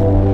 you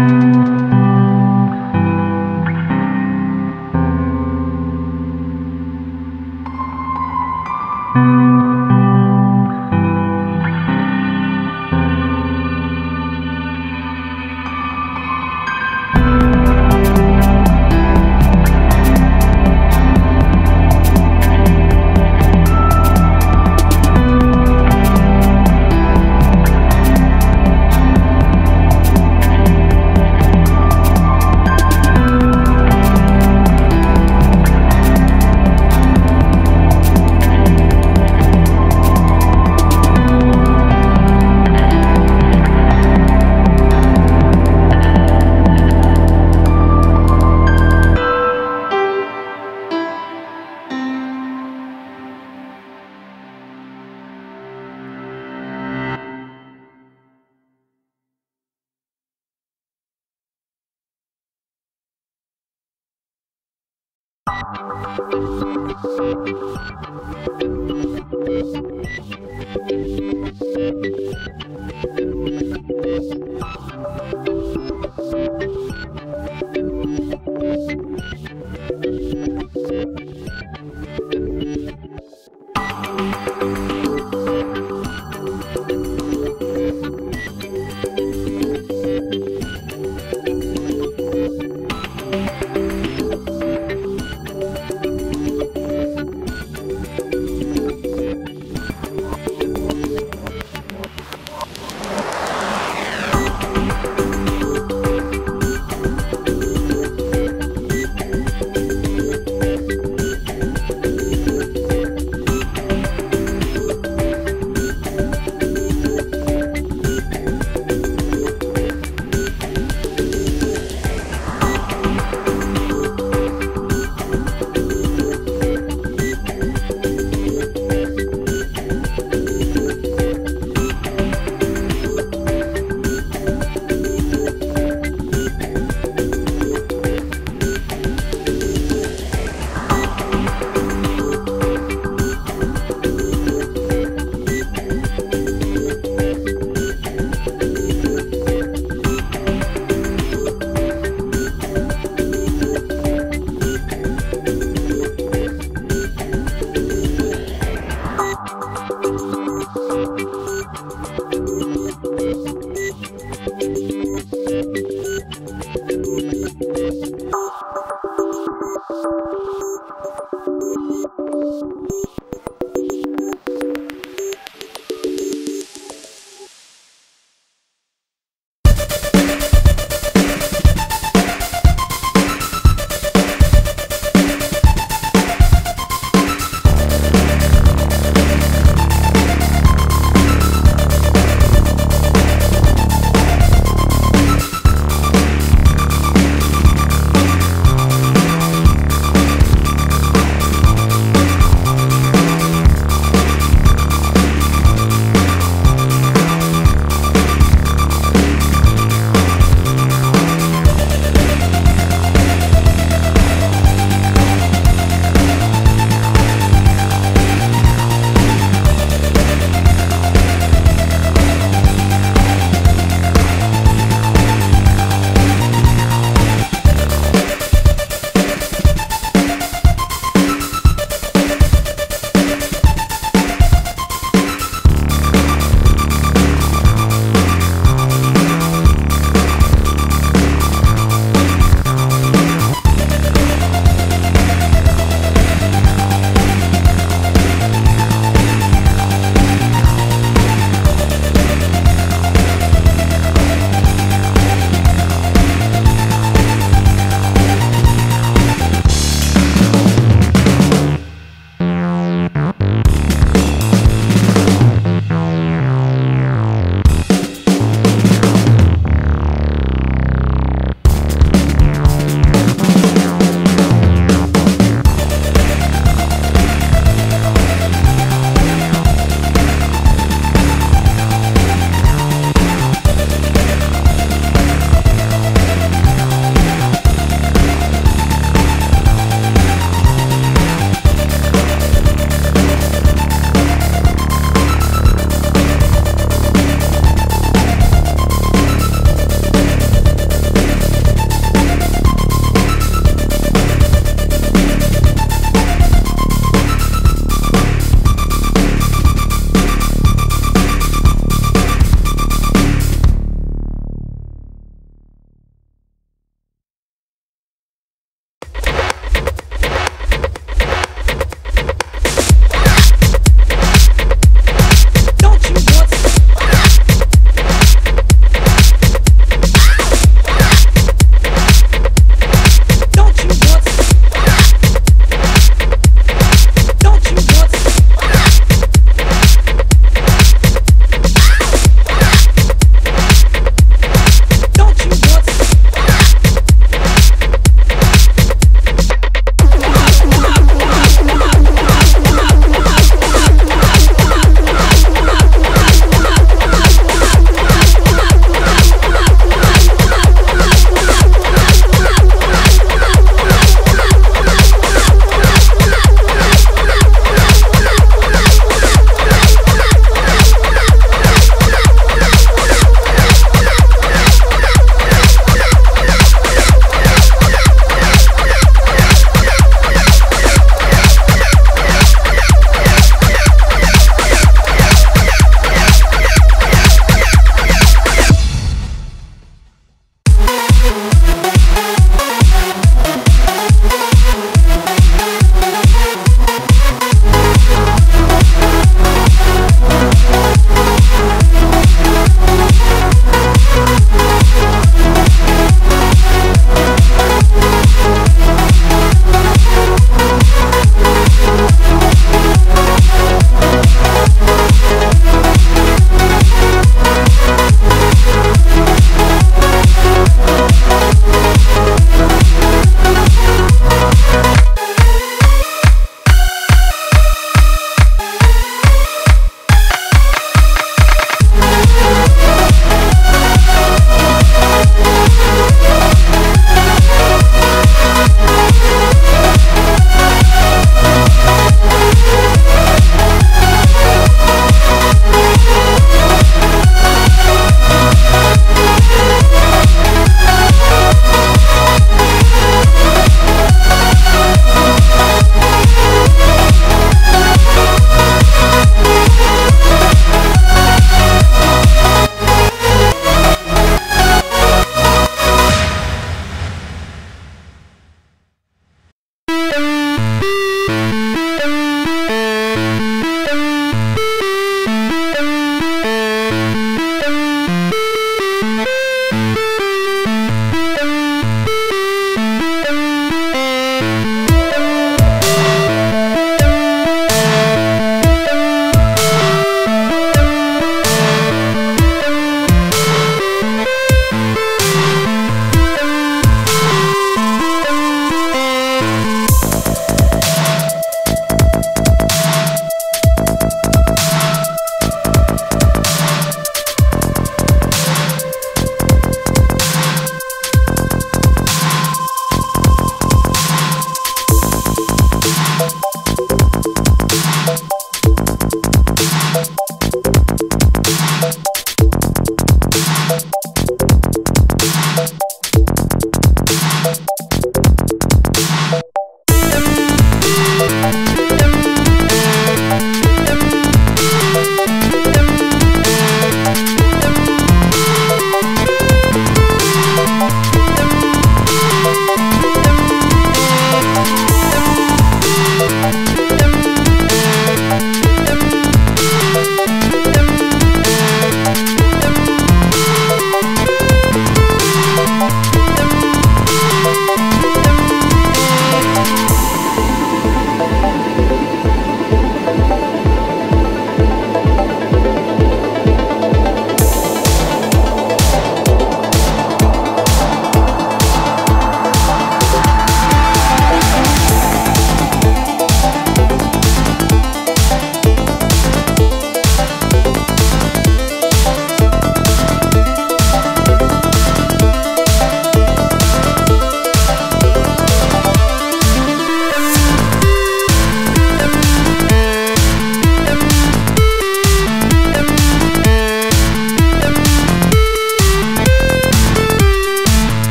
Música